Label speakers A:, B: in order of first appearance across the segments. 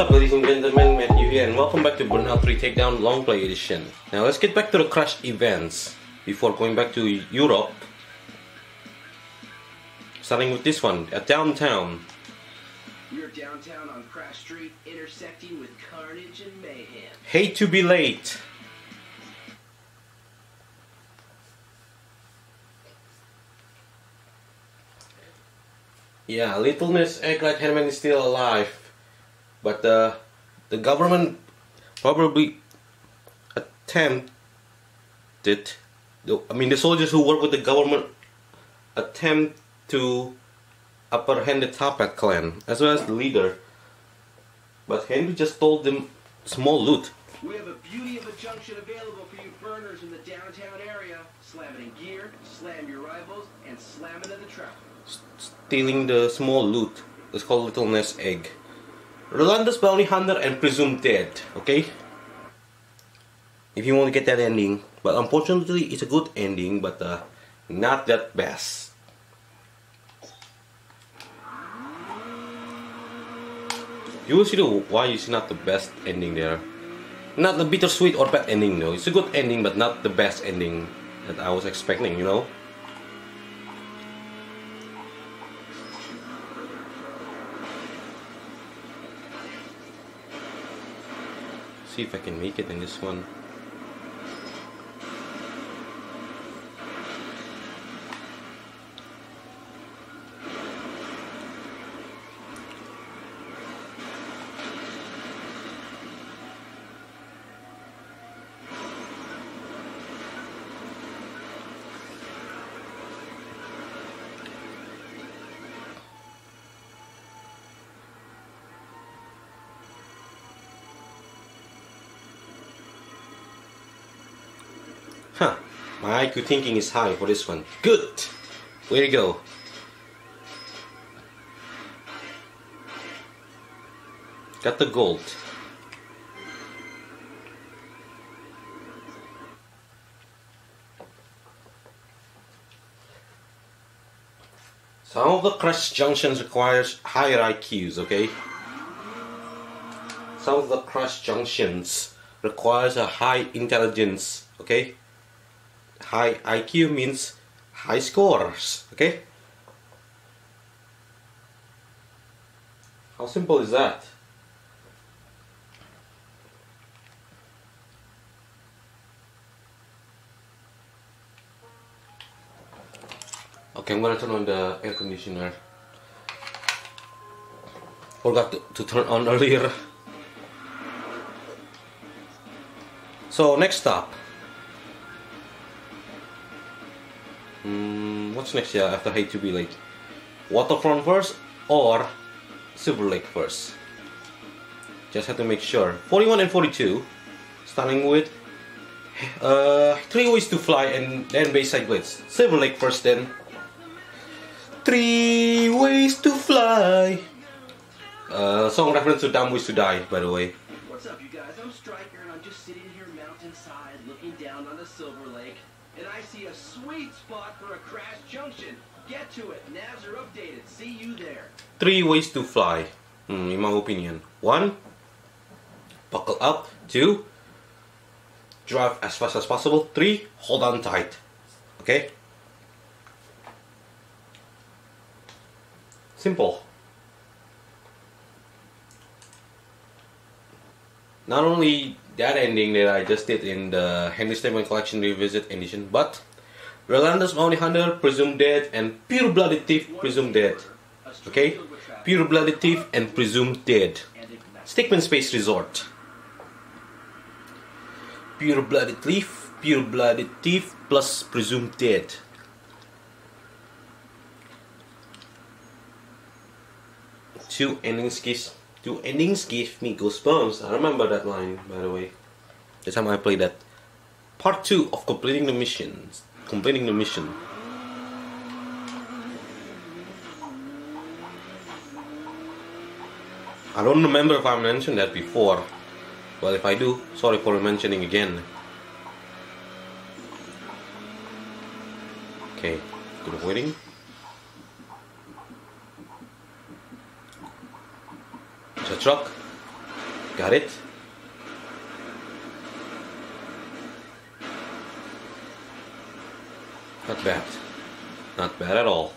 A: What's up ladies and gentlemen, Matthew here and welcome back to Burnout 3 Takedown Long Play Edition. Now let's get back to the Crash events before going back to Europe. Starting with this one, at downtown.
B: We're downtown on Crash Street, intersecting with carnage and mayhem.
A: Hate to be late. Yeah, Little Miss Egglet Herman is still alive, but uh, the government probably attempted. I mean, the soldiers who work with the government attempt to apprehend the Toppat clan as well as the leader. But Henry just told them small loot.
B: We have a beauty of a junction available for you burners in the downtown area. Slam it in gear, slam your rivals, and slam into the traffic.
A: stealing the small loot. It's called Little Nest Egg. Rolando's bounty hunter and presumed dead. Okay. If you want to get that ending, but unfortunately, it's a good ending, but uh, not that best. You will see the why it's not the best ending there. Not the bittersweet or bad ending though. It's a good ending, but not the best ending that I was expecting. You know. See if I can make it in this one. Huh. My IQ thinking is high for this one. Good! Way to go. Got the gold. Some of the crash junctions requires higher IQs, okay? Some of the crash junctions requires a high intelligence, okay? High IQ means high scores. Okay? How simple is that? Okay, I'm gonna turn on the air conditioner. Forgot to, to turn on earlier. So next stop. Mm, what's next yeah after Hate to Be Late? Waterfront first or Silver Lake first? Just have to make sure. 41 and 42, starting with uh, Three Ways to Fly and then Bayside Blitz. Silver Lake first then. Three Ways to Fly. Uh, song reference to Dumb Ways to Die, by the way.
B: What's up, you guys? I'm Striker, and I'm just sitting here mountainside looking down on the Silver Lake. And I see a sweet spot for a crash junction. Get to it. Navs are updated. See you there.
A: Three ways to fly, mm, in my opinion. One, buckle up. Two, drive as fast as possible. Three, hold on tight. Okay? Simple. Not only that ending that I just did in the Henry Stickmin Collection Revisit Edition, but Rolando's Bounty Hunter, Presumed Dead, and Pure Blooded Thief, Presumed Dead. Okay? Pure Blooded Thief and Presumed Dead. Stickman Space Resort. Pure Blooded Thief, Pure Blooded Thief, plus Presumed Dead. Two endings gives two endings give me goosebumps. I remember that line by the way. The time I played that. Part two of completing the mission. Completing the mission. I don't remember if I mentioned that before. Well, if I do, sorry for mentioning again. Okay, good waiting. A truck. Got it? Not bad. Not bad at all.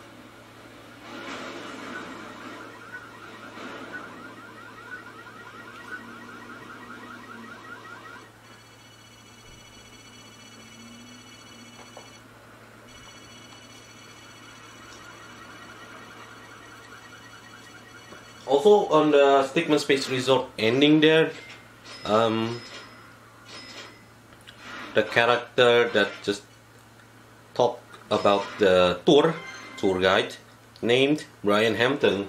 A: Also on the Stickman Space Resort ending there, um, the character that just talked about the tour, tour guide, named Brian Hampton.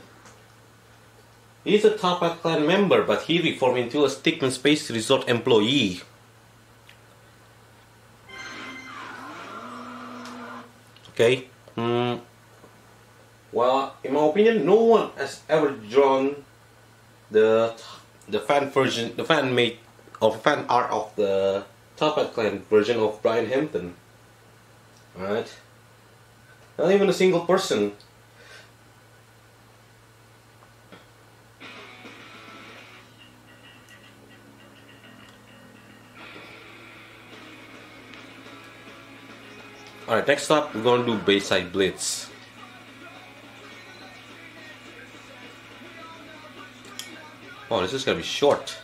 A: He's a Toppat clan member, but he reformed into a Stickman Space Resort employee. Okay. Hmm. Well, in my opinion, no one has ever drawn the the fan version, the fan made of fan art of the Toppat Clan version of Brian Hampton. Alright? Not even a single person. Alright, next up we're gonna do Bayside Blitz. Oh, this is gonna be short.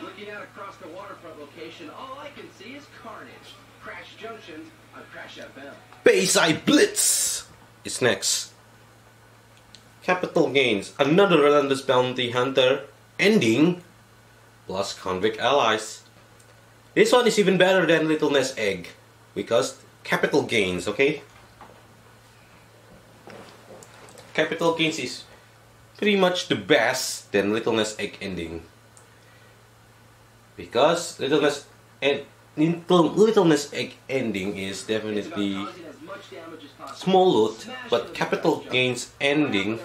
B: Looking out across the waterfront location, all I can see is carnage. Crash Junction on Crash FM.
A: Bayside Blitz is next. Capital Gains, another relentless bounty hunter ending, plus convict allies. This one is even better than Little Nest Egg because capital gains, okay? Capital Gains is pretty much the best than Little Nest Egg ending. Because Little Nest and Little, Little Nest Egg ending is definitely small loot, but Capital Gains ending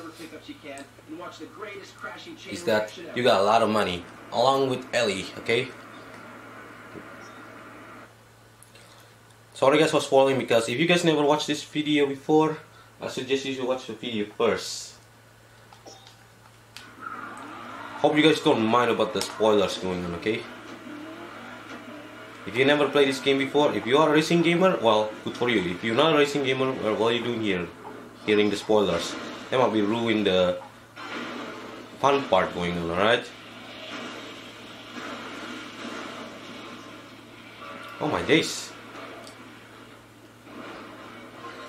A: is that you got a lot of money along with Ellie, okay? Sorry guys for spoiling because if you guys never watched this video before, I suggest you should watch the video first. Hope you guys don't mind about the spoilers going on, okay? If you never played this game before, if you are a racing gamer, well, good for you. If you're not a racing gamer, well, what are you doing here? Hearing the spoilers. That might be ruin the fun part going on, alright? Oh my days.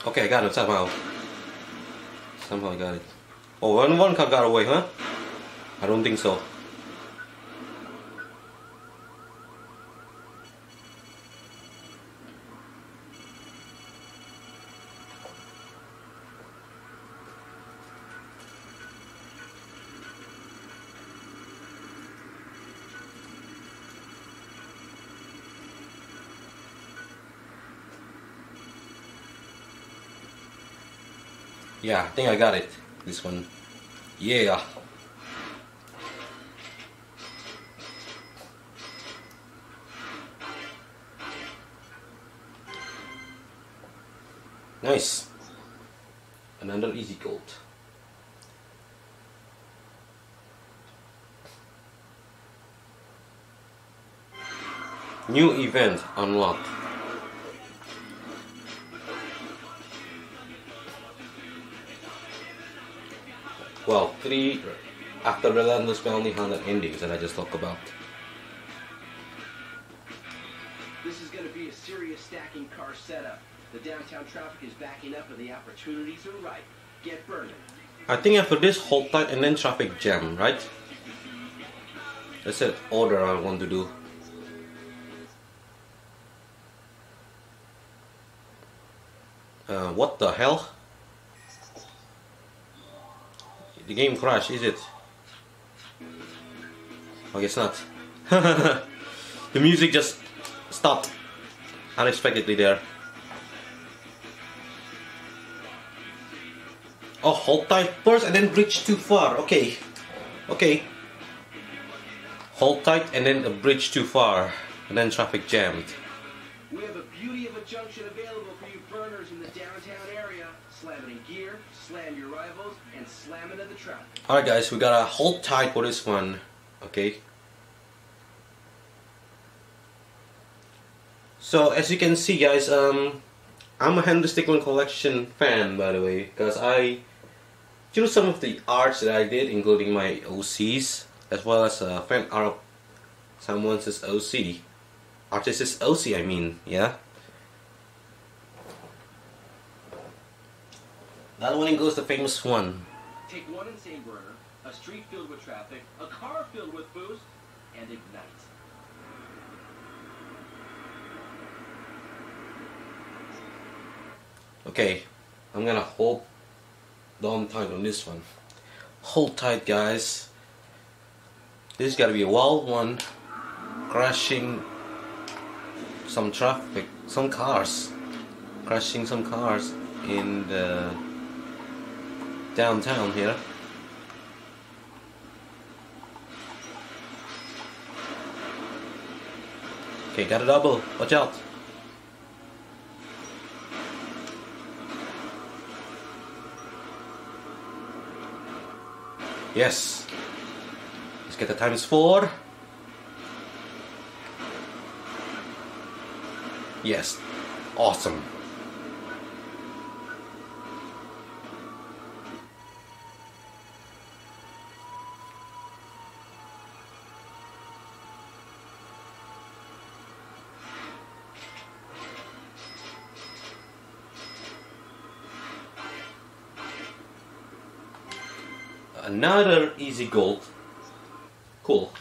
A: Okay, I got it somehow. Somehow I got it. Oh, one, one car got away, huh? I don't think so. Yeah, I think I got it. This one. Yeah. Nice. Gold. New event unlocked. Well, three after Relentless Bounty Hunter endings that I just talked about.
B: This is going to be a serious stacking car setup. The downtown traffic is backing up and the opportunities are ripe.
A: I think after this, hold tight and then traffic jam, right? That's it. Order I want to do. Uh, what the hell? The game crashed, is it? I guess not. the music just stopped unexpectedly there. Oh, hold tight first and then bridge too far. Okay. Okay. Hold tight and then a bridge too far. And then traffic jammed.
B: We have a beauty of a junction available for you burners in the downtown area. Slam it in gear, slam your rivals, and slam into the traffic.
A: Alright guys, we gotta hold tight for this one. Okay. So as you can see guys, um, I'm a Henry Stickmin collection fan by the way, because I choose some of the arts that I did, including my OCs, as well as a fan art of someone's OC, artist's OC, I mean, yeah. That one goes the famous one.
B: Take one insane burner, a street filled with traffic, a car filled with booze, and ignite.
A: Okay, I'm gonna hold on tight on this one. Hold tight, guys. This is gotta be a wild one. Crashing some traffic, some cars. Crashing some cars in the downtown here. Okay, got a double. Watch out. Yes. Let's get the times four. Yes. Awesome. Another easy gold. Cool.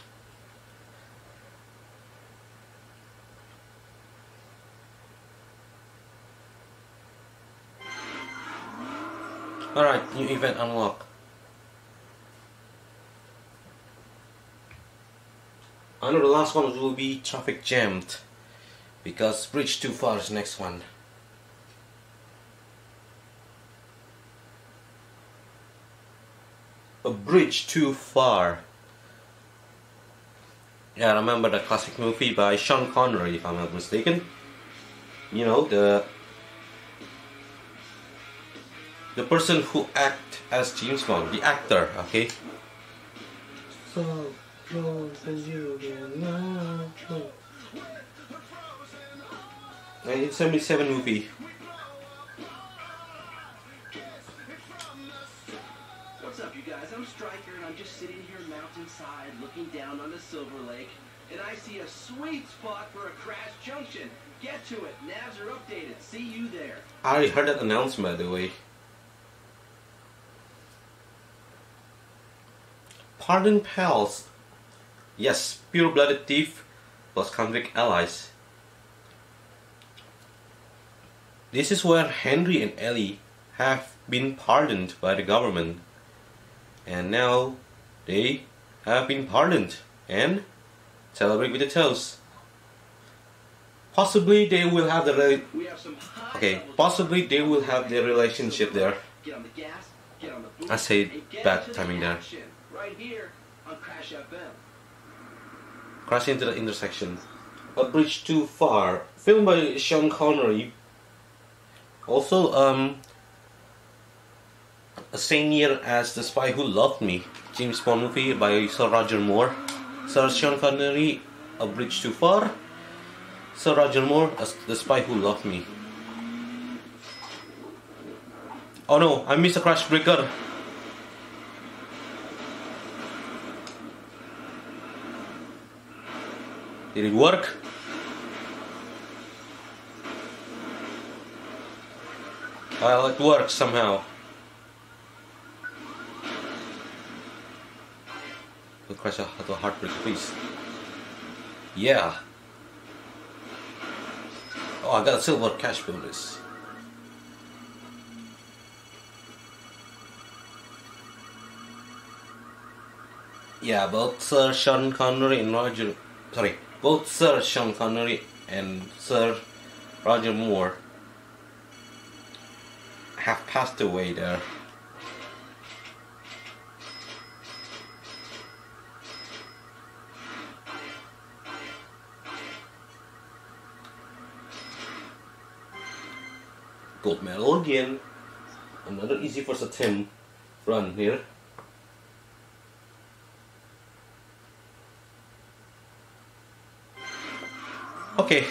A: Alright, new event unlock. I know the last one will be traffic jammed because bridge too far is next one. A bridge too far. Yeah, I remember the classic movie by Sean Connery, if I'm not mistaken. You know the the person who act as James Bond, the actor, okay? So close as you can now. 1977 movie.
B: I'm just sitting here mountainside looking down on the Silver Lake, and I see a sweet spot for a crash junction. Get to it. Navs are updated. See you there.
A: I already heard that announcement, by the way. Pardon pals. Yes, pure-blooded thief plus convict allies. This is where Henry and Ellie have been pardoned by the government. And now they have been pardoned and celebrate with the toast. Possibly they will have the re-
B: We have some high
A: okay. Possibly they will have their relationship there.
B: Get on the gas, get on the boost,
A: I say bad timing there.
B: action. Right here on Crash FM.
A: Crash into the intersection. A bridge too far. Filmed by Sean Connery. Also, um, same year as The Spy Who Loved Me, James Bond movie by Sir Roger Moore. Sir Sean Connery, A Bridge Too Far. Sir Roger Moore, The Spy Who Loved Me. Oh no, I missed a crash breaker. Did it work? Well, it worked somehow. Crash a, a heartbreak, please. Yeah. Oh, I got a silver cash bonus. Yeah, both Sir Sean Connery and Roger. Sorry, both Sir Sean Connery and Sir Roger Moore have passed away there. Gold medal again. Another easy for Tim run here. Okay,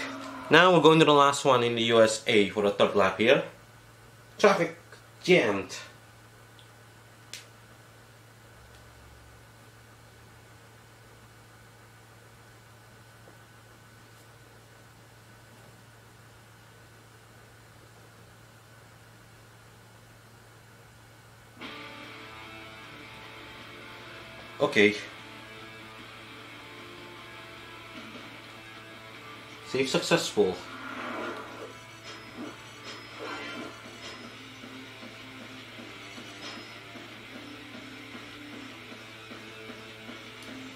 A: Now we're going to the last one in the USA for the third lap here. Traffic jammed. Okay. Save successful.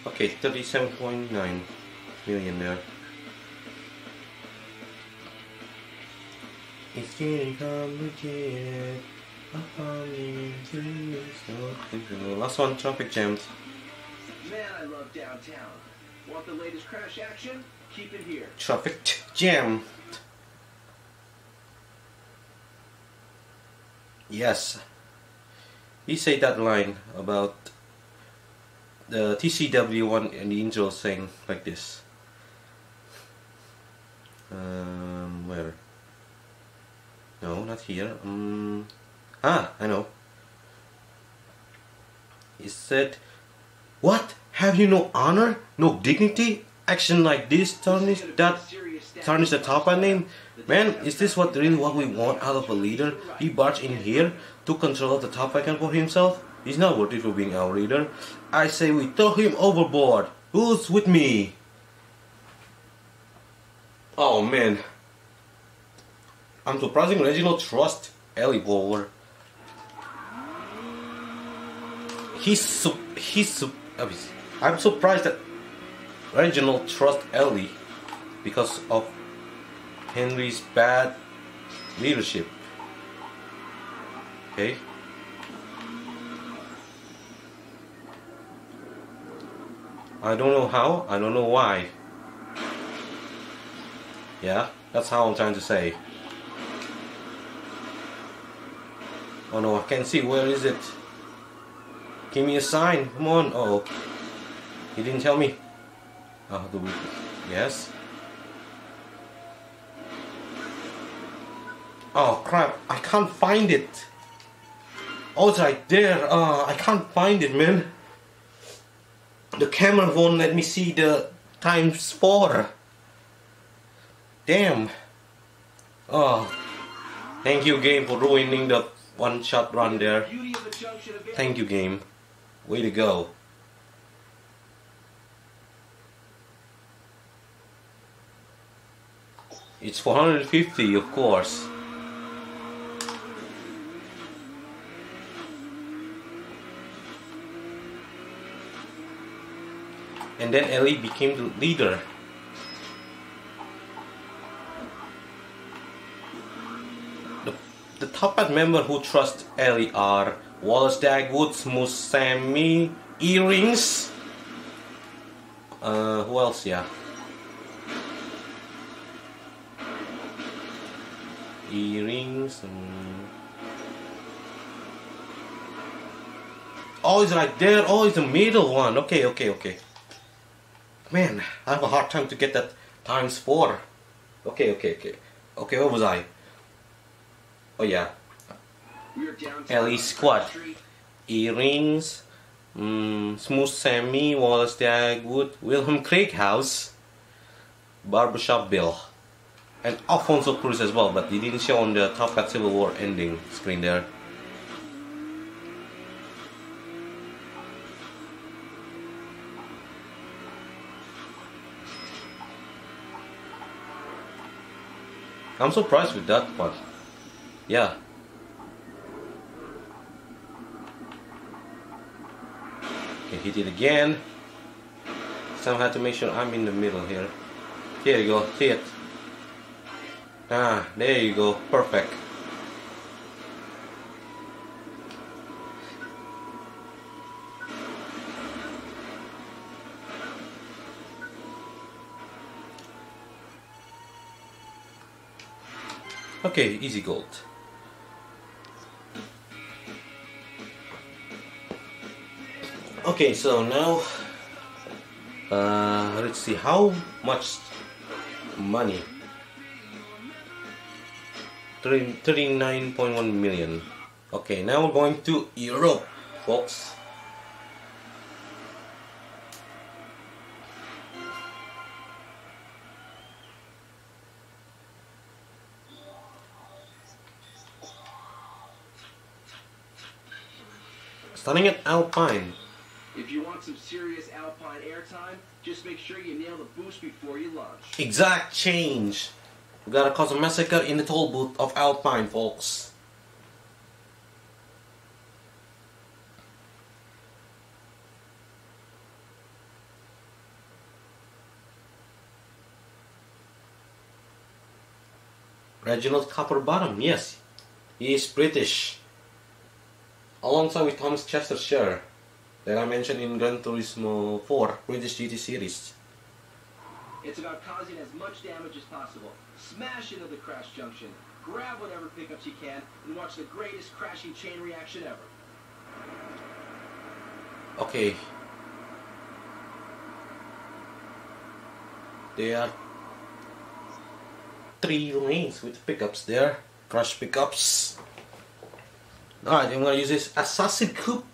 A: Okay, 37.9 million there. It's getting complicated. Last one, traffic jams.
B: I love downtown. Want the latest crash action? Keep it here.
A: Traffic jam. Yes. He said that line about the TCW one and the intro saying like this. Um, where? No, not here. Um, ah, I know. He said, "What? Have you no honor, no dignity? Action like this tarnish that tarnish the Toppat name? Man, is this what really what we want out of a leader? He barged in here, took control of the top icon for himself. He's not worthy for being our leader. I say we throw him overboard. Who's with me? Oh man. I'm surprising Reginald trust Ellie Bowler. He's su- he's su- I'm surprised that Reginald trusts Ellie because of Henry's bad leadership. Okay. I don't know how, I don't know why. Yeah, that's how I'm trying to say. Oh no, I can't see, where is it? Give me a sign, come on, oh. He didn't tell me. Oh, the we, yes. Oh crap, I can't find it. Oh, it's right there. Uh, I can't find it, man. The camera won't let me see the times four. Damn. Oh. Thank you, game, for ruining the one shot run there. Thank you, game. Way to go. It's 450, of course. And then Ellie became the leader. The, the top band member who trust Ellie are Wallace Dagwood, Smooth Sammy, Earrings. Uh, who else? Yeah. Earrings. Oh, it's right there. Oh, it's the middle one. Okay, okay, okay. Man, I have a hard time to get that times four. Okay, okay, okay. Okay, where was I? Oh yeah. Ellie Squad. Earrings. Mm, Smooth Sammy, Wallace Dagwood, Wilhelm Krieghaus, Barbershop Bill, and Alfonso Cruz as well, but he didn't show on the Toppat Civil War ending screen there. I'm surprised with that one. Yeah. Okay, hit it again. Somehow to make sure I'm in the middle here. Here you go, hit. Ah, there you go, perfect. Okay, easy gold. Okay, so now uh, let's see how much money 39.1 million. Okay, now we're going to Europe, folks. Starting at Alpine.
B: If you want some serious Alpine airtime, just make sure you nail the boost before you launch.
A: Exact change. We gotta cause a massacre in the toll booth of Alpine, folks. Reginald Copperbottom, yes, he is British. Alongside with Thomas Chestershire, that I mentioned in Gran Turismo 4 British GT series.
B: It's about causing as much damage as possible. Smash into the crash junction, grab whatever pickups you can, and watch the greatest crashing chain reaction ever.
A: Okay. There are three lanes with pickups there. Crash pickups. Alright, I'm gonna use this assassin coupe.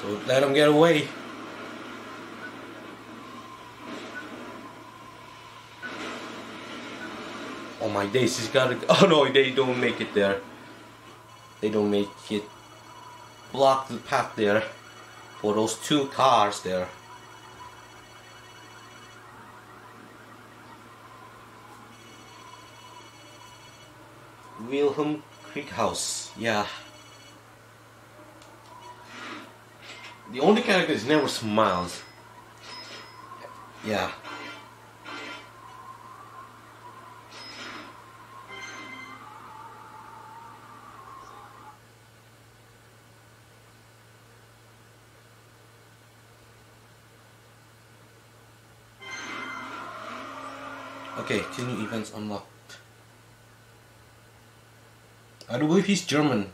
A: Don't let him get away. Oh my days, he's gotta. Oh no, they don't make it there. They don't make it. Block the path there for those two cars there. Wilhelm Krieghaus, yeah. The only character is never smiles. Yeah. Okay, two new events unlocked. I don't believe he's German.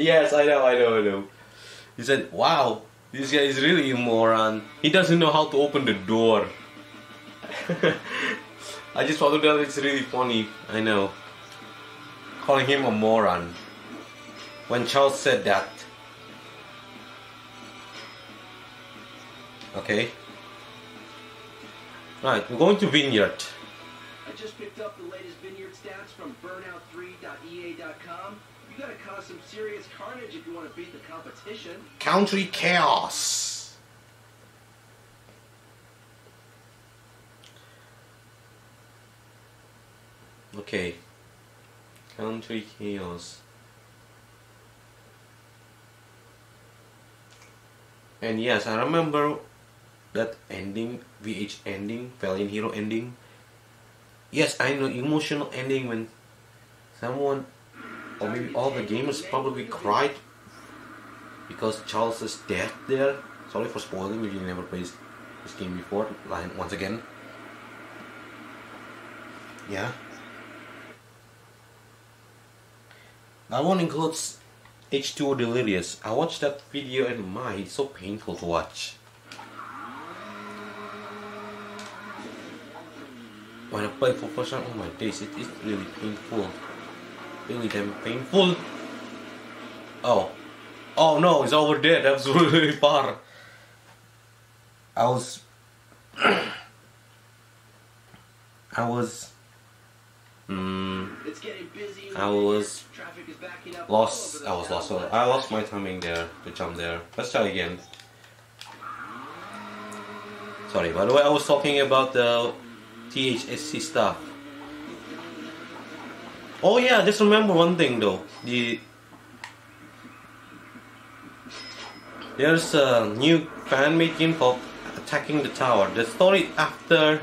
A: Yes, I know, I know, I know. He said, wow, this guy is really a moron. He doesn't know how to open the door. I just thought that it's really funny, I know. Calling him a moron. When Charles said that. Okay. Right, we're going to Vineyard.
B: I just picked up the latest vineyard stats from burnout3.ea.com. You gotta cause some serious carnage if you want to beat the competition.
A: Country Chaos. Okay. Country Chaos. And yes, I remember that ending, VH ending, Valiant Hero ending. Yes, I know emotional ending when someone or maybe all the gamers probably cried because Charles is dead there. Sorry for spoiling if you never played this game before. Line once again. Yeah. That one includes H2O Delirious. I watched that video and my, it's so painful to watch. When I play for first time, oh my days, it is really painful. Really damn painful. Oh. Oh no, it's over there. That was really far. I was. I was. Mm,
B: It's getting busy.
A: I was.
B: Traffic is backing up
A: lost. I was lost. I lost my timing there to jump there. Let's try again. Sorry, by the way, I was talking about the THSC stuff. Oh yeah, just remember one thing though. The There's a new fan-made game called Attacking the Tower. The story after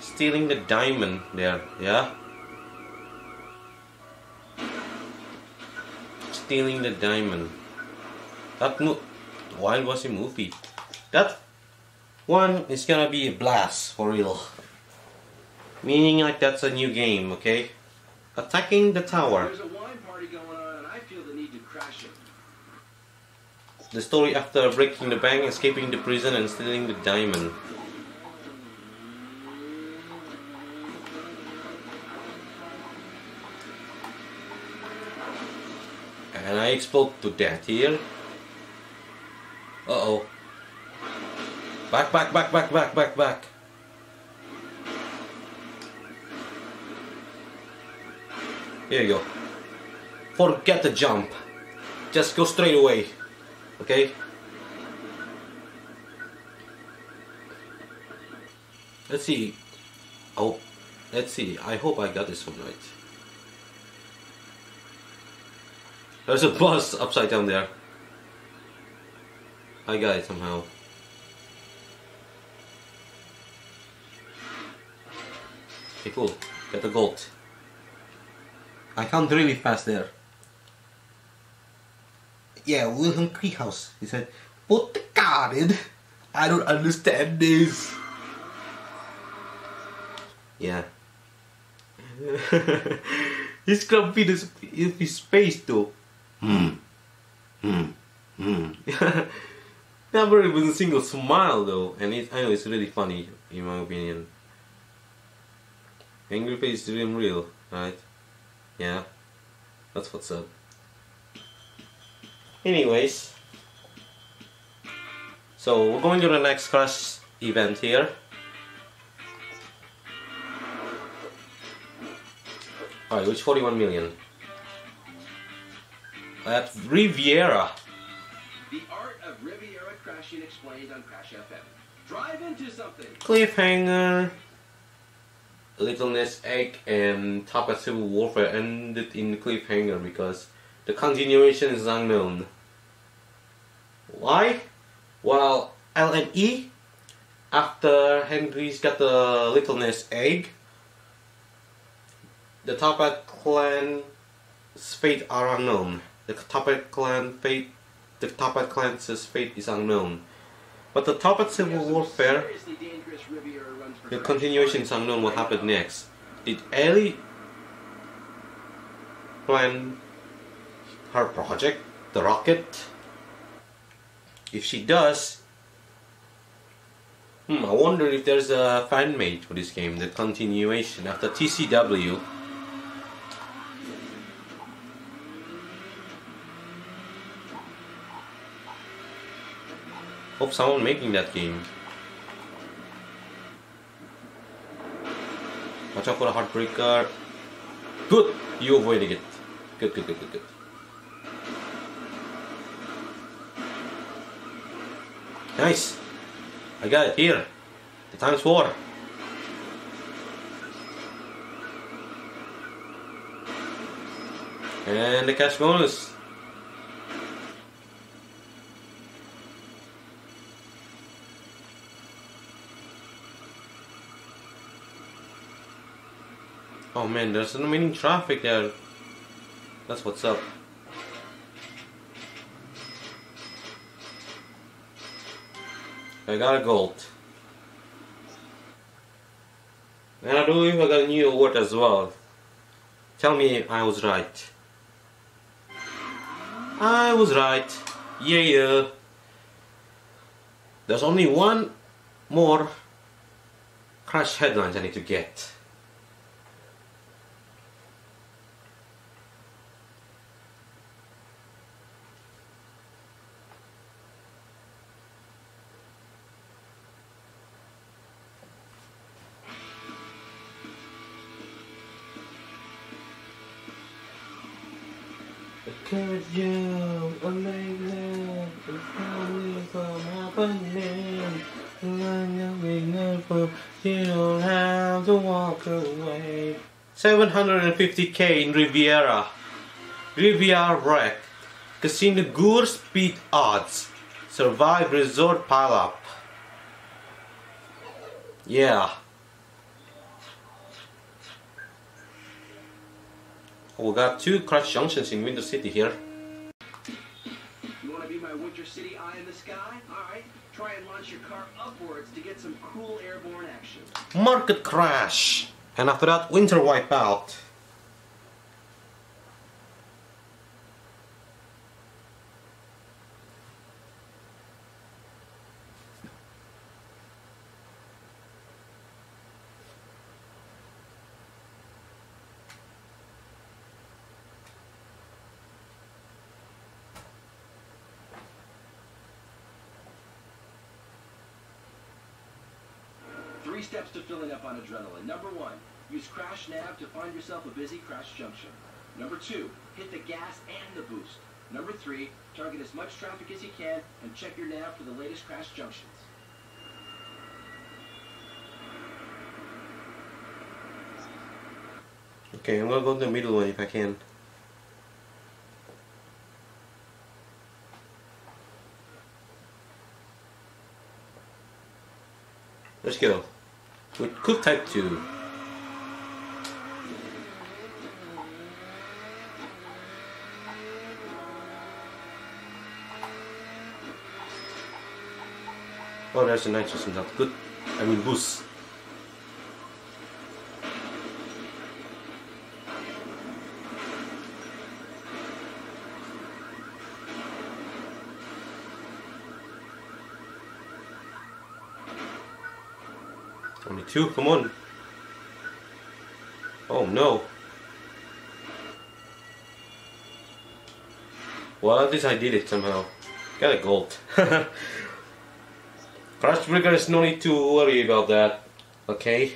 A: stealing the diamond there, yeah? Stealing the diamond. That mo- Wild was a movie. That one is gonna be a blast for real. Meaning like that's a new game, okay? Attacking the tower.
B: There's a wine party going on, and I feel the need to crash it.
A: The story after breaking the bank, escaping the prison, and stealing the diamond. And I explode to death here. Uh oh. Back, back, back, back, back, back, back. Here you go. Forget the jump. Just go straight away. Okay? Let's see. Oh, let's see. I hope I got this one right. There's a bus upside down there. I got it somehow. Okay, cool. Got the gold. I count really fast there. Yeah, Wilhelm Krieghaus. He said, Put the card in. I don't understand this. Yeah. He's grumpy this in his face though. Hmm. Hmm. Hmm. Never even a single smile though, and it, I know it's really funny in my opinion. Angry face is real, right? Yeah. That's what's up. Anyways, so we're going to the next crash event here. Alright, which 41 million? At Riviera.
B: The art of Riviera crashing explained on Crash FM. Drive into something.
A: Cliffhanger. Little Nest Egg and Toppat Civil Warfare ended in cliffhanger because the continuation is unknown. Why? Well, LNE, after Henry's got the Little Nest Egg, the Toppat clan's fate are unknown. The Toppat clan fate, the Toppat clan's fate is unknown. But the Toppat Civil Warfare The continuation is unknown what happened next. Did Ellie plan her project, the rocket? If she does, hmm, I wonder if there's a fan made for this game, the continuation after TCW. Hope someone making that game. Watch out for the heartbreaker. Good! You avoided it. Good, good, good, good, good. Nice! I got it here. The times four. And the cash bonus. Oh man, there's no meaning traffic there. That's what's up. I got a gold. And I believe I got a new award as well. Tell me I was right. I was right. Yeah, yeah. There's only one more crash headlines I need to get. Could you amazing from happening? You don't have to walk away. 750k in Riviera. Riviera wreck. Casino Gour speed odds. Survive resort pileup. Yeah. Oh, we got two crash junctions in Winter City here.
B: You want to be my Winter City eye in the sky? Alright, try and launch your car upwards to get some cool airborne action.
A: Market crash. And after that, winter wipeout.
B: Three steps to filling up on adrenaline. Number one, use Crash Nav to find yourself a busy crash junction. Number two, hit the gas and the boost. Number three, target as much traffic as you can and check your nav for the latest crash junctions.
A: Okay, I'm gonna go to the middle one if I can. Let's go. With Coupe Type 2. Oh, there's a nitrogen that's good. I mean boost. Only two, come on. Oh no. Well, at least I did it somehow. Got a gold. Crash Breaker is no need to worry about that. Okay?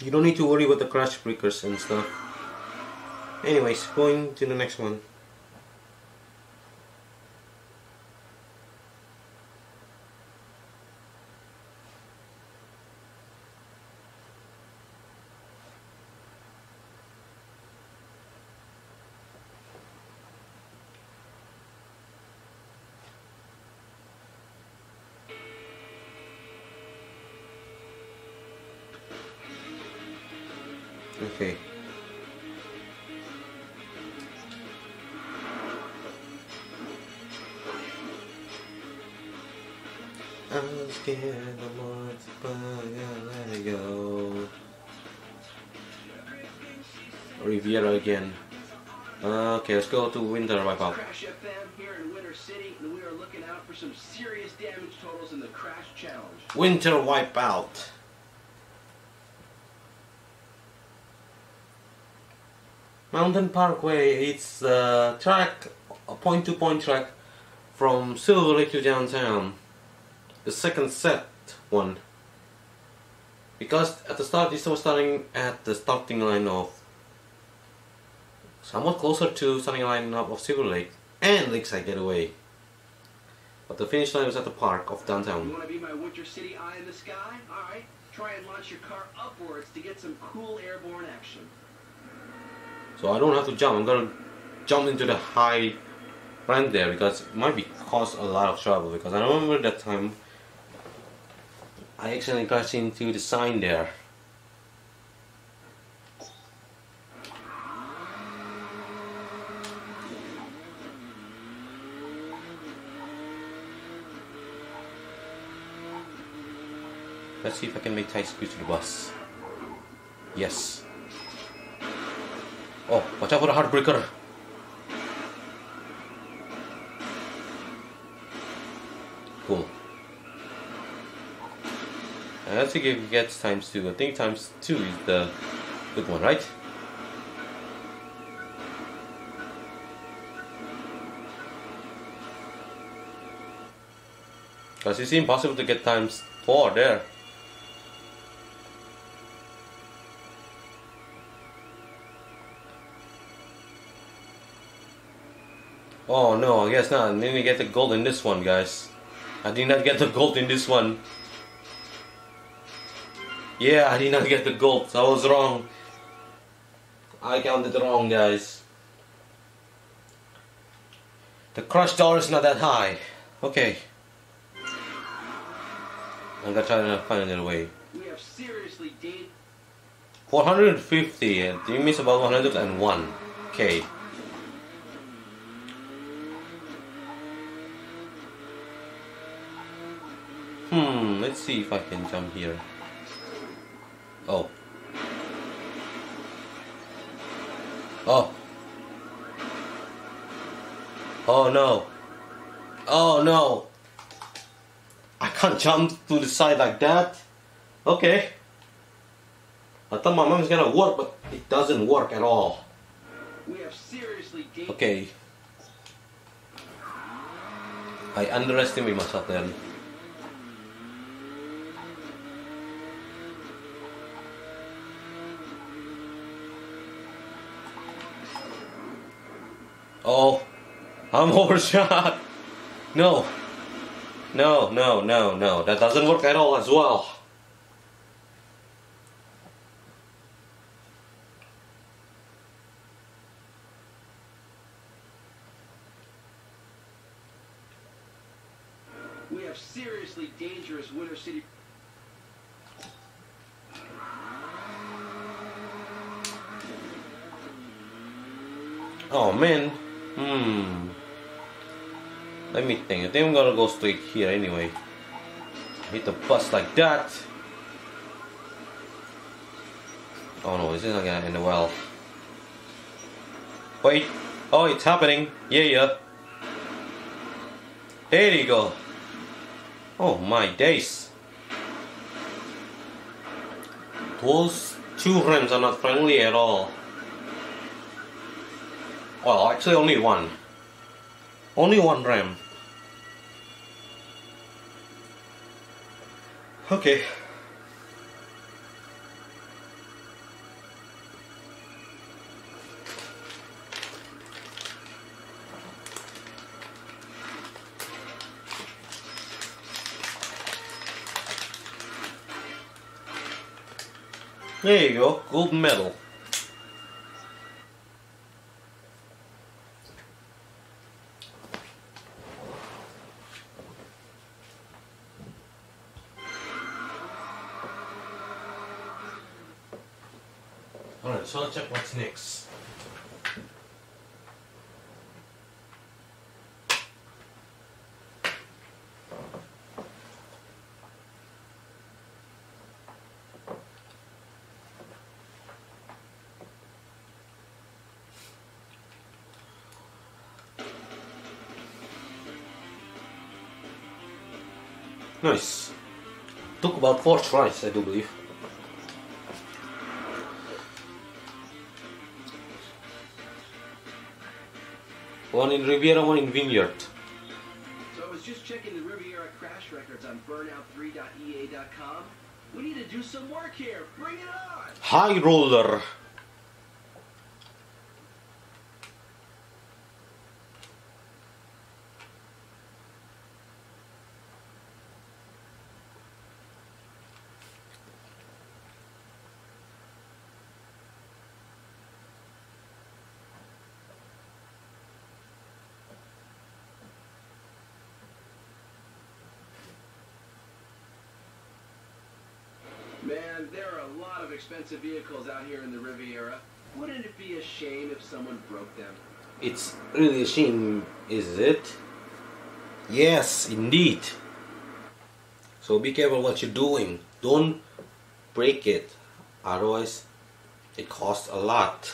A: You don't need to worry about the crash breakers and stuff. Anyways, going to the next one. Okay. I'm scared of what's but I let it go. Riviera again. Okay, let's go to Winter Wipeout.
B: Crash FM here in Winter City, and we are looking out for some serious damage totals in the Crash Challenge.
A: Winter Wipeout. Mountain Parkway, it's a track, a point to point track from Silver Lake to downtown. The second set one. Because at the start, this was starting at the starting line of somewhat closer to starting line of Silver Lake and Lakeside Getaway. But the finish line was at the park of
B: You
A: downtown.
B: want to be my Winter City eye in the sky? Alright, try and launch your car upwards to get some cool airborne action.
A: So I don't have to jump. I'm gonna jump into the high ramp there because it might be cause a lot of trouble. Because I remember that time I accidentally crashed into the sign there. Let's see if I can make tight squeeze to the bus. Yes. Oh, watch out for the heartbreaker. Cool. And let's see if it gets times two. I think times two is the good one, right? Because it's impossible to get times four there. Oh no, I guess not. I didn't get the gold in this one, guys. I did not get the gold in this one. Yeah, I did not get the gold. I was wrong. I counted wrong, guys. The crash dollar is not that high. Okay. I'm gonna try to find another way.
B: We have seriously deep.
A: 450 and you miss about 101. Okay. Hmm, let's see if I can jump here. Oh. Oh. Oh no. Oh no. I can't jump to the side like that. Okay. I thought my mom's gonna work, but it doesn't work at all.
B: We have seriously.
A: Okay. I underestimate myself then. Oh, I'm overshot. No. No, no, no, no. That doesn't work at all as well.
B: We have seriously dangerous Winter City.
A: Oh man. Hmm. Let me think. I think I'm gonna go straight here anyway. Hit the bus like that. Oh no, this is not gonna end well. Wait. Oh, it's happening. Yeah, yeah. There you go. Oh my days. Those two rims are not friendly at all. Well, actually only one. Only one ram. Okay. There you go, gold medal. Nice. Took about four tries, I do believe. One in Riviera, one in Vineyard.
B: So I was just checking the Riviera crash records on burnout3.ea.com. We need to do some work here. Bring it on!
A: High roller.
B: Man, there are a lot of expensive vehicles out here in the Riviera. Wouldn't it be a shame if someone broke them?
A: It's really a shame, is it? Yes, indeed. So be careful what you're doing. Don't break it, otherwise, it costs a lot.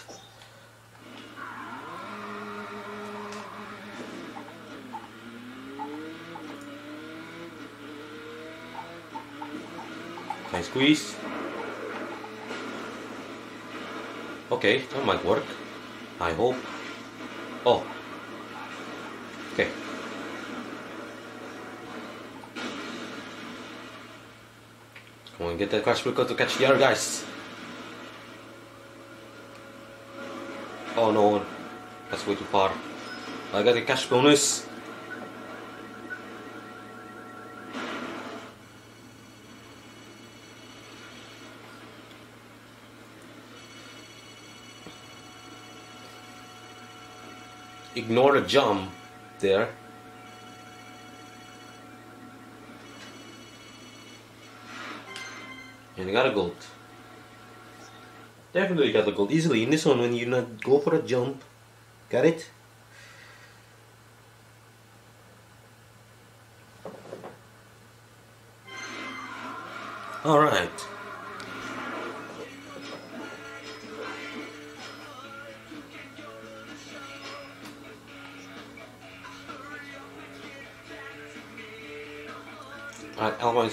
A: Squeeze? Okay, that might work. I hope. Oh. Okay. Come on, get that crash vehicle to catch the other guys. Oh no, that's way too far. I got a cash bonus. Ignore the jump. there. And I got a gold. Definitely got the gold easily in this one when you not go for a jump. Got it? Alright.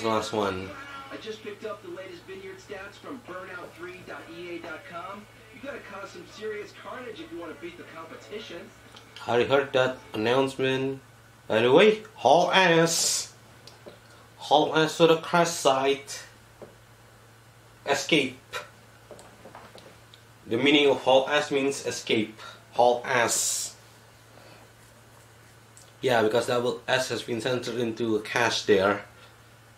A: The last one.
B: I just picked up the latest vineyard stats from burnout3.ea.com. You gotta cause some serious carnage if you want to beat the competition.
A: I heard that announcement. Anyway, haul ass. Haul ass to the crash site. Escape. The meaning of haul ass means escape. Haul ass. Yeah, because double S has been centered into a cache there.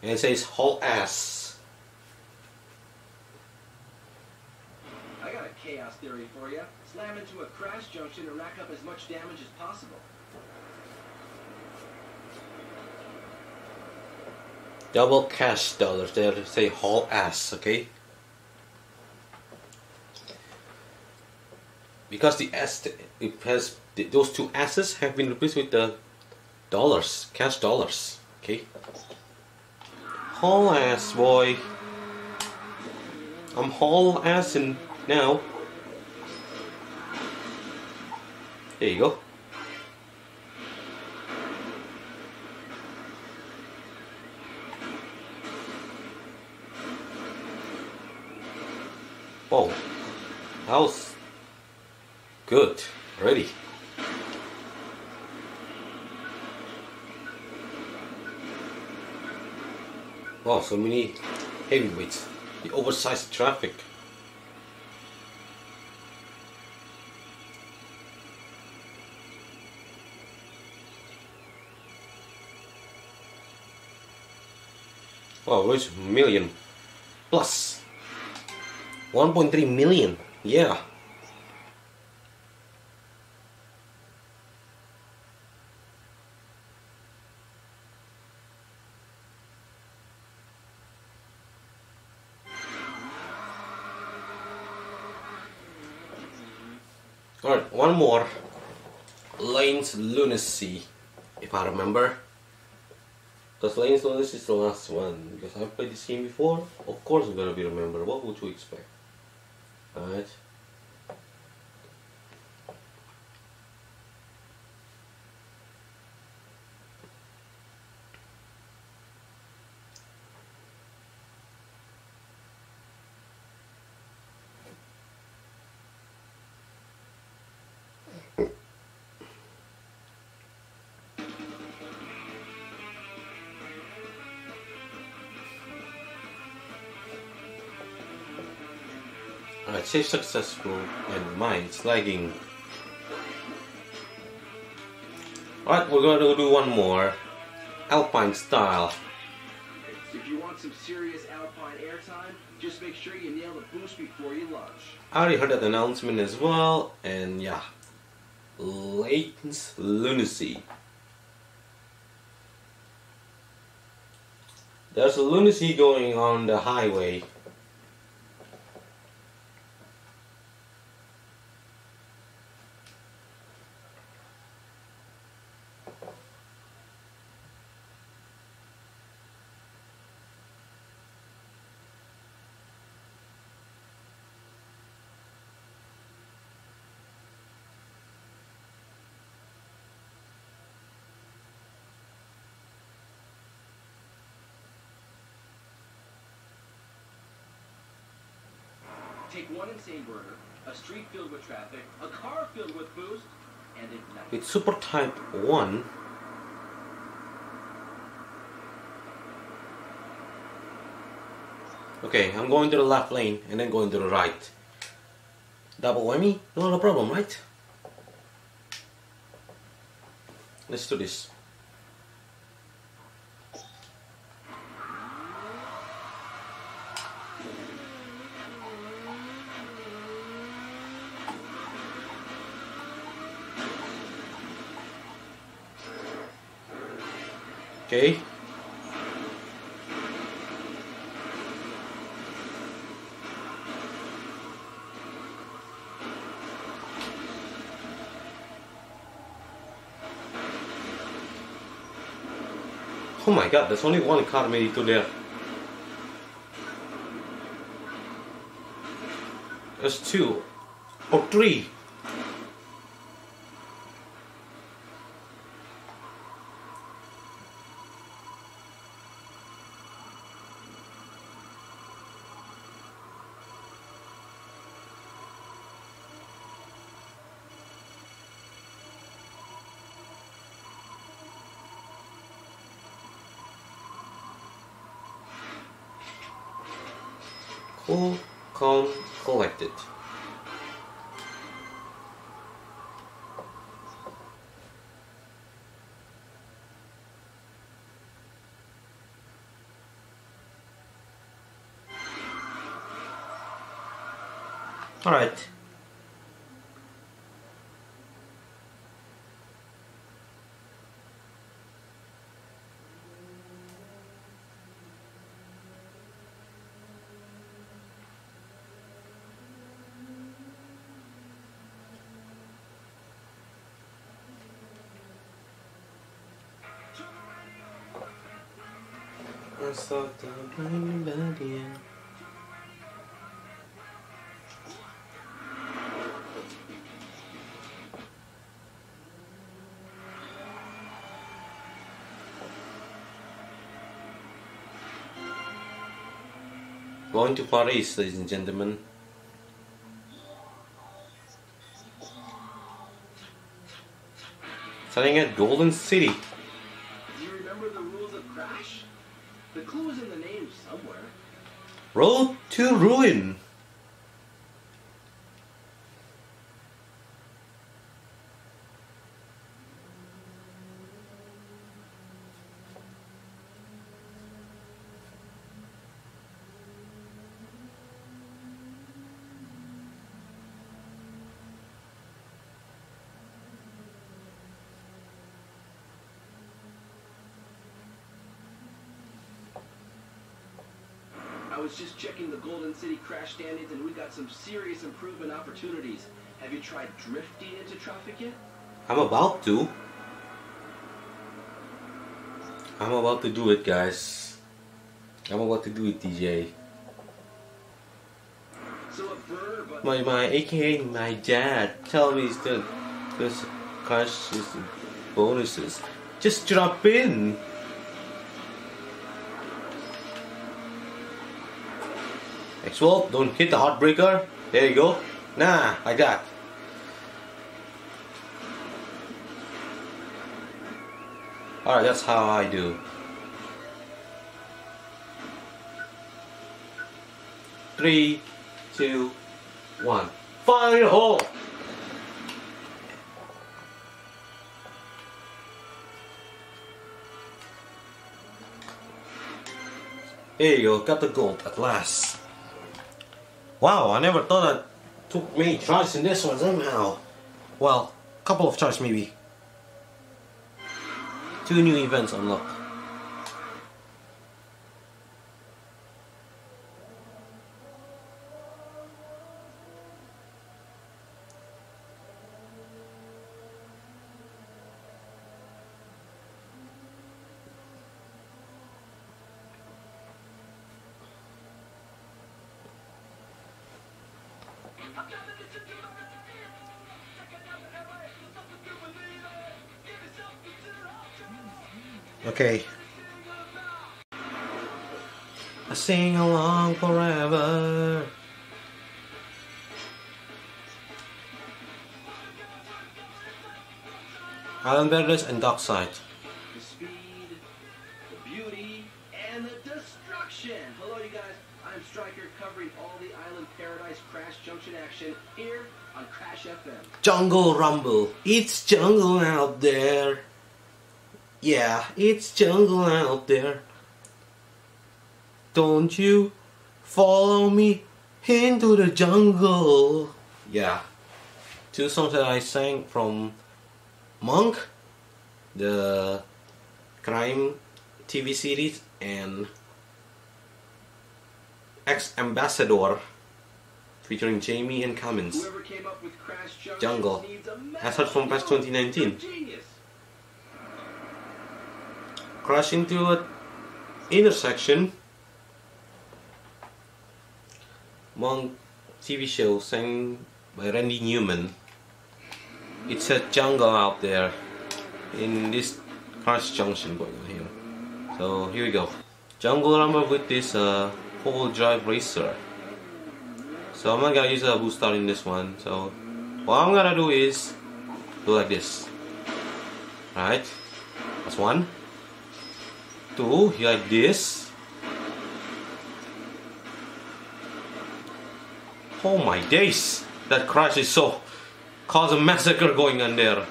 A: And it says haul ass.
B: I got a chaos theory for you. Slam into a crash junction and rack up as much damage as possible.
A: Double cash dollars to say haul ass, okay? Because the S, it has those two S's have been replaced with the dollars, cash dollars, okay? Haul ass, boy. I'm haul assing now. There you go. Whoa, that was good already. Wow, so many heavyweights. The oversized traffic. Wow, which million plus 1.3 million. Yeah. Alright, more. Lane's Lunacy, if I remember. Because Lane's Lunacy is the last one. Because I've played this game before. Of course I'm gonna be remember. What would you expect? Alright. Save successful and mine's lagging. Alright, we're gonna do one more. Alpine style.
B: If you want some serious Alpine airtime, just make sure you nail the boost before you launch.
A: I already heard that announcement as well, and yeah. Lane's Lunacy. There's a lunacy going on the highway.
B: One insane burger, a street filled with traffic, a car filled with boost, and ignite.
A: With Super Type 1, Okay, I'm going to the left lane and then going to the right. Double whammy? Not a problem, right? Let's do this. Okay. Oh my god, there's only one Carmelito there. There's two. Or three. Calm, collected. Alright. Rainbow. Going to Paris, ladies and gentlemen. Starting at Golden City.
B: The clue is in the name somewhere.
A: Road to Ruin.
B: Checking the Golden City crash standings and we got some serious improvement opportunities. Have you tried drifting into traffic yet?
A: I'm about to. I'm about to do it, guys. I'm about to do it, DJ.
B: So
A: My my AKA my dad tell me that this cash is bonuses. Just drop in. X-Wolf, don't hit the heartbreaker. There you go. Nah, like that. Alright, that's how I do. Three, two, one. Fire hole! There you go, got the gold at last. Wow, I never thought I took many tries in this one somehow. Well, couple of tries maybe. Two new events unlocked. Okay. I sing along forever. Island Paradise and Dockside.
B: Crash Junction action here on Crash FM.
A: Jungle Rumble. It's jungle out there. Yeah, it's jungle out there. Don't you follow me into the jungle? Yeah. Two songs that I sang from Monk, the crime TV series and X Ambassador featuring Jamie N Commons.
B: Whoever came up with Crash Junction
A: Jungle.
B: needs a
A: That's heard from past 2019.
B: Genius.
A: Crash into an intersection among TV show sang by Randy Newman. It's a jungle out there in this Crash Junction going on here. So here we go. Jungle Rumble with this uh, four-wheel drive racer. So I'm not gonna use a boost in this one. So what I'm gonna do is do like this. Right? That's one. Two, like this. Oh my days! That crash is so cause a massacre going on there.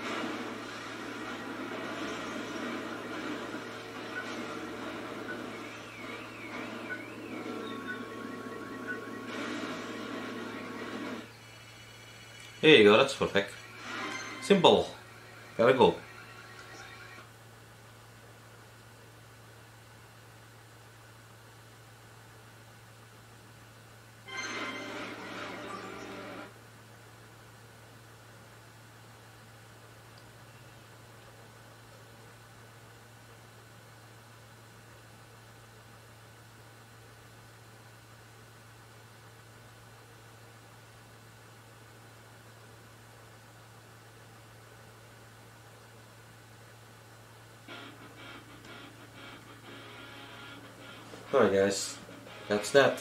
A: There you go, that's perfect. Simple. Very cool. Alright guys, that's that.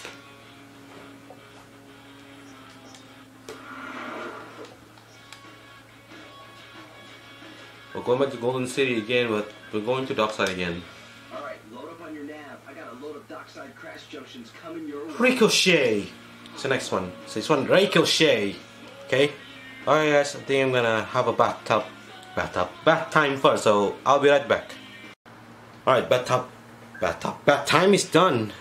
A: We're going back to Golden City again, but we're going to Dockside again.
B: All right, load up on your nav. I got a load of dockside crash junctions coming your way.
A: Ricochet! It's the next one. So this one, Ricochet. Okay? Alright guys, I think I'm gonna have a bathtub. Bathtub. Bath time first, so I'll be right back. Alright, bathtub. Bathtub. Bath time is done.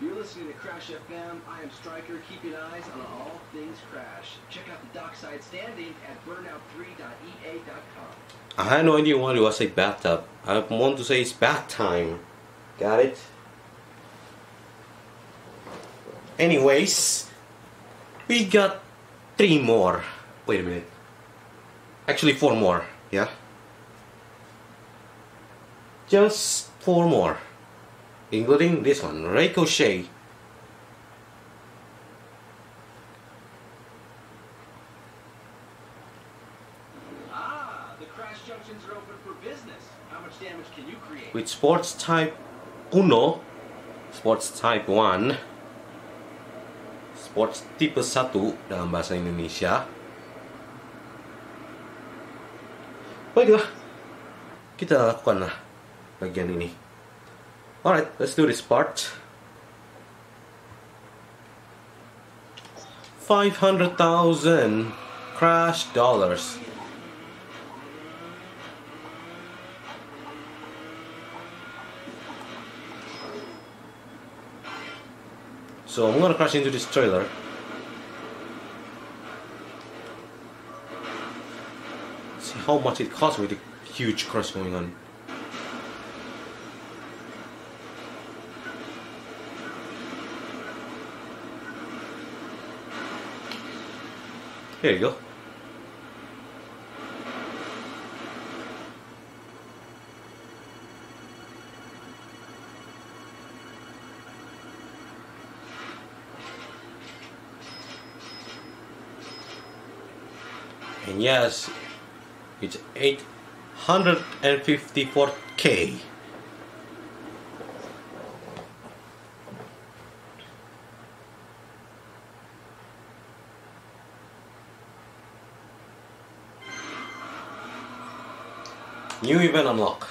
B: You're listening to Crash FM. I am Striker, keeping eyes on all things Crash. Check out the dockside standing at burnout3.ea.com.
A: I had no idea why was say bathtub. I want to say it's bath time. Got it? Anyways, we got three more. Wait a minute. Actually, four more. Yeah? Just four more. Including this one, Ricochet.
B: Ah, the crash junctions are open for business. How much damage can you create?
A: with sports type Uno, sports type 1, sports tipe 1 dalam bahasa Indonesia. Baiklah, kita lakukanlah bagian ini. Alright, let's do this part. 500,000 crash dollars. So I'm gonna crash into this trailer. See how much it costs with the huge crash going on. Here you go. And yes, it's 854k. New event unlock.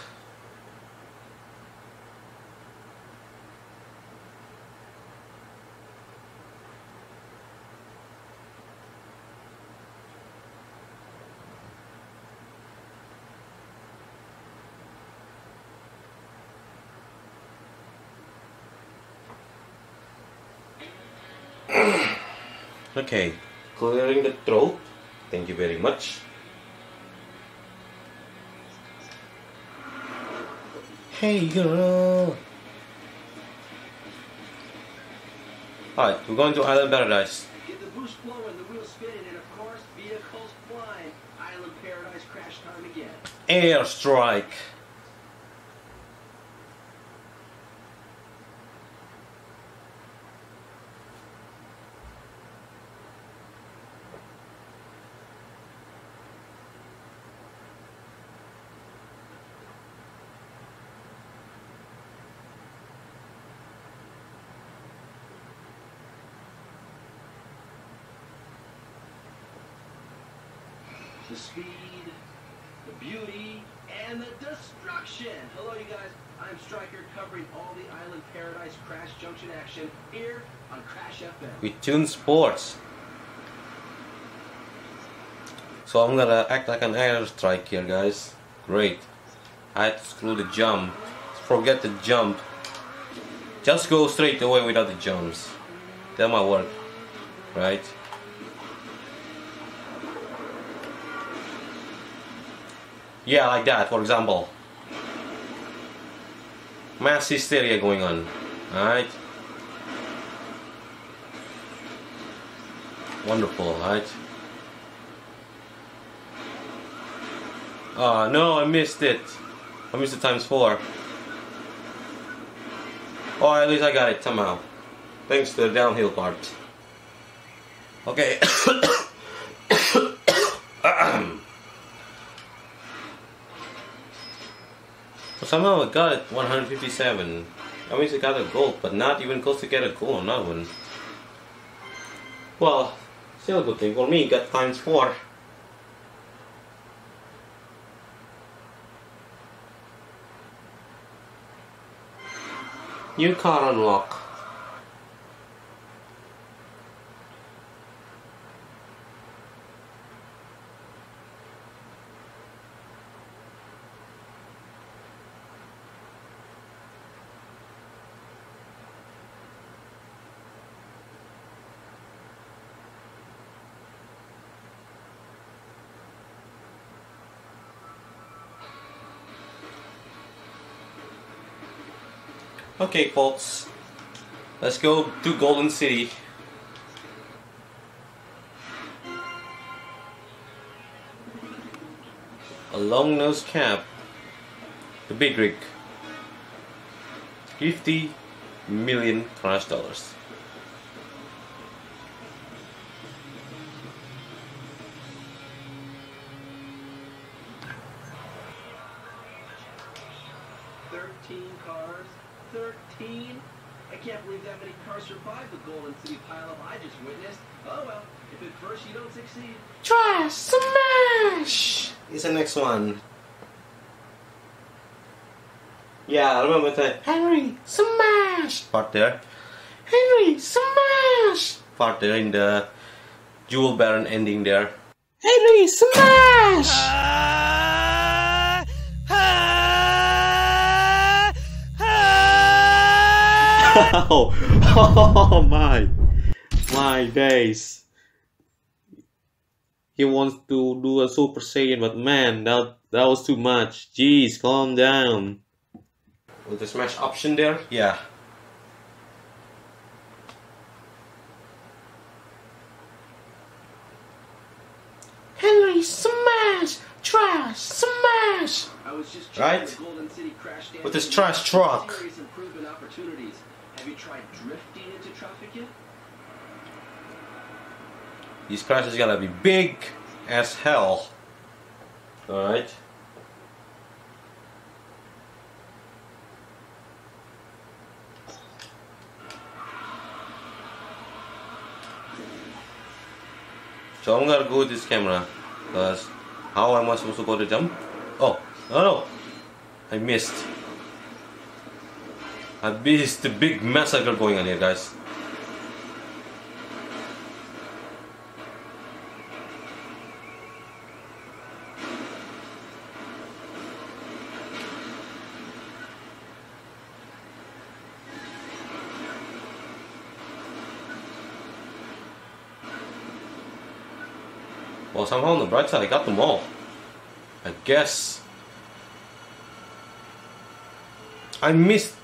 A: okay, clearing the throat. Thank you very much. Hey girl. Alright, we're going to Island Paradise.
B: Get the boost flowing, the wheels spinning, and of course, vehicles flying. Island Paradise crash time again.
A: Airstrike.
B: The speed, the beauty, and the destruction. Hello, you guys. I'm Striker covering all the Island Paradise Crash Junction action here on Crash FM.
A: with Tune Sports. So I'm gonna act like an airstrike here, guys. Great. I had to screw the jump. Forget the jump. Just go straight away without the jumps. That might work, right? Yeah, like that, for example. Mass hysteria going on. Alright? Wonderful, right? Oh ah, no, I missed it. I missed it times four. Oh, at least I got it somehow. Thanks to the downhill part. Okay. So somehow I got it 157. That means I got a gold, but not even close to get a gold on one. Well, still good thing for me, got times 4. New car unlock. Okay, folks. Let's go to Golden City. A long nose cap. The big rig. 50 million crash dollars. One. Yeah, I remember that Henry smash part there. Henry smash part there in the Jewel Baron ending there. Henry smash. oh, oh my, my days. He wants to do a Super Saiyan, but man, that that was too much. Jeez, calm down. With the smash option there, yeah. Henry, smash! Trash, smash!
B: I was just
A: Right?
B: Golden City crash
A: With this trash truck.
B: Serious improvement opportunities. Have you tried drifting into traffic yet?
A: These crashes gotta be big as hell. Alright. So I'm gonna go with this camera. Because how am I supposed to go to jump? Oh, no, no. I missed. I missed the big massacre going on here, guys. Somehow on the bright side, I got them all. I guess. I missed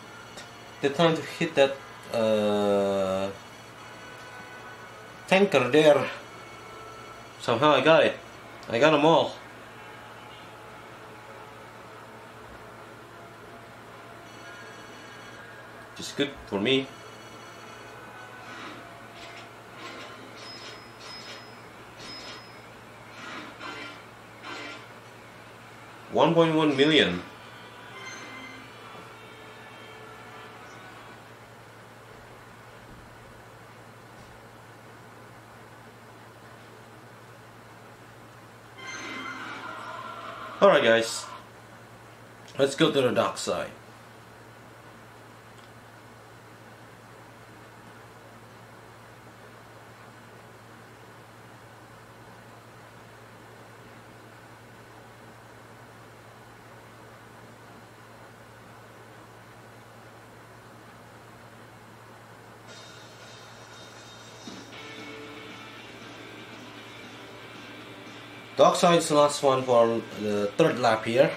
A: the time to hit that uh, tanker there. Somehow I got it. I got them all. Just good for me. One point one million. Alright guys, let's go to the dark side. Side is the last one for the third lap here.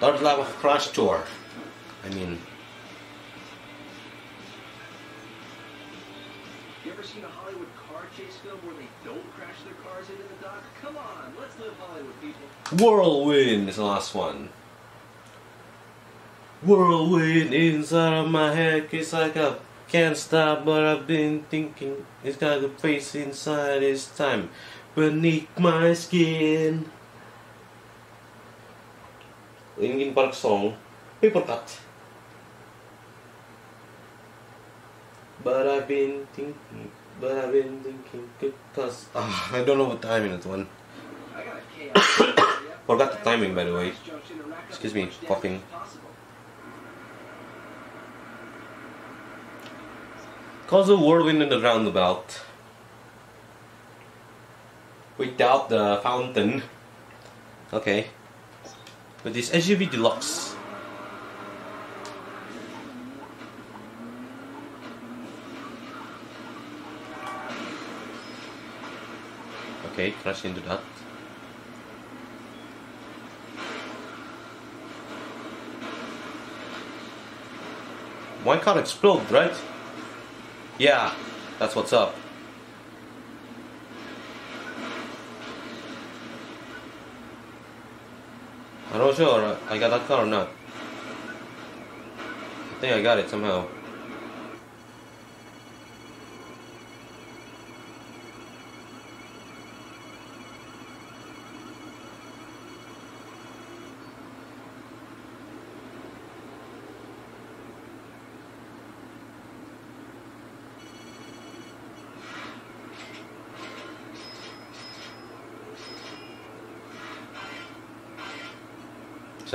A: Third lap of Crash Tour. I mean,
B: You ever seen a Hollywood car chase film where they don't crash their cars into the dock? Come on, let's live Hollywood, people.
A: Whirlwind is the last one. Whirlwind inside of my head, it's like I can't stop, but I've been thinking. It's got a face inside this time, beneath my skin. Linkin Park song, Paper Cut. But I've been thinking, but I've been thinking, because ah, I don't know what time in that one.
B: I got a chaos.
A: Forgot the timing, by the way. Excuse me, coughing. Cause a whirlwind in the roundabout. Without the fountain. Okay. With this SUV Deluxe. Okay, crash into that. Why can't it explode, right? Yeah, that's what's up. I'm not sure I got that car or not. I think I got it somehow.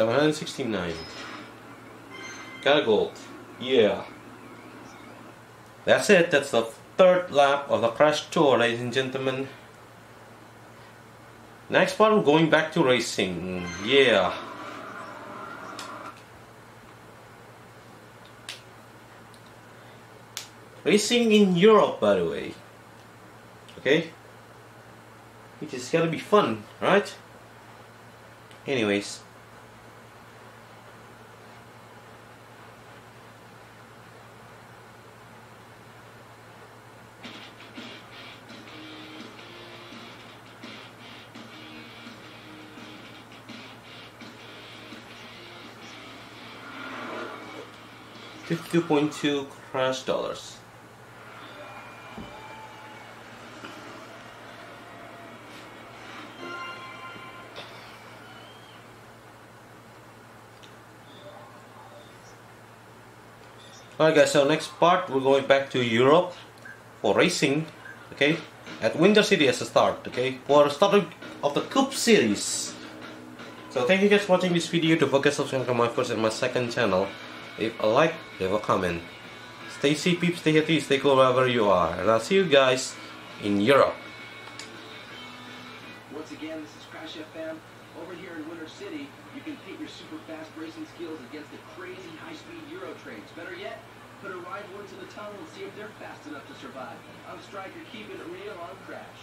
A: Seven hundred sixty-nine. Got a gold. Yeah. That's it. That's the third lap of the crash tour, ladies and gentlemen. Next part, we're going back to racing. Yeah. Racing in Europe, by the way. Okay? Which is gonna be fun, right? Anyways. Fifty-two point two crash dollars. Alright guys, so next part we're going back to Europe for racing, okay? At Winter City as a start, okay? For starting of the Coupe series. So thank you guys for watching this video. To subscribe to my first and my second channel. Leave a like, leave a comment. Stay safe, peeps, stay healthy, stay cool wherever you are. And I'll see you guys in Europe.
B: Once again, this is Crash FM. Over here in Winter City, you can pit your super fast racing skills against the crazy high-speed Euro trains. Better yet, put a rival into the tunnel and see if they're fast enough to survive. I'm Striker, keeping it real on Crash.